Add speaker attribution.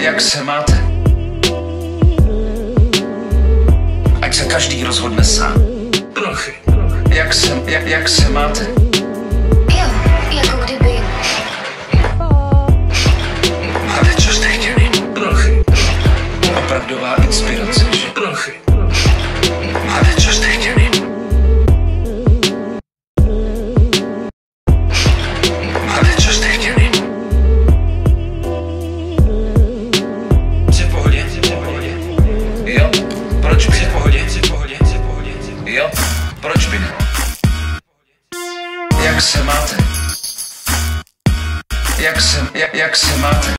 Speaker 1: jak se máte? Ať se každý rozhodne sám.
Speaker 2: Prachy.
Speaker 1: Jak se, jak, jak se máte?
Speaker 3: Jo, jako kdyby.
Speaker 1: Ale co jste chtěli?
Speaker 2: Prachy.
Speaker 1: Opravdová inspirace, proč by? V pohodě? V pohodě? V pohodě? Jo, proč by ne? Jak se máte? Jak se, jak, jak se máte?